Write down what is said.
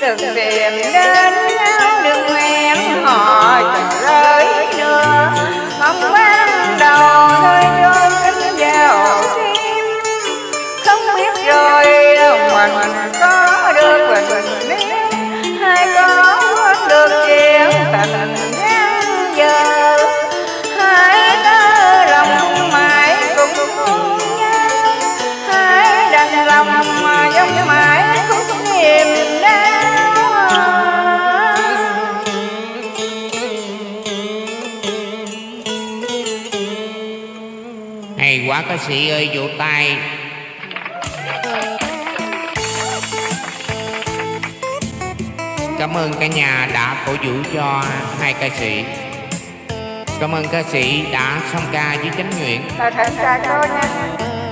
đừng tìm đến nhau đừng nguyện họ tình rơi nữa. Mong ban đầu thôi cho kính vào tim không biết rồi đâu mình có ca sĩ ơi, vỗ tay. Cảm ơn cả nhà đã cổ vũ cho hai ca sĩ. Cảm ơn ca sĩ đã song ca với chánh nguyện Là thành ca cho nha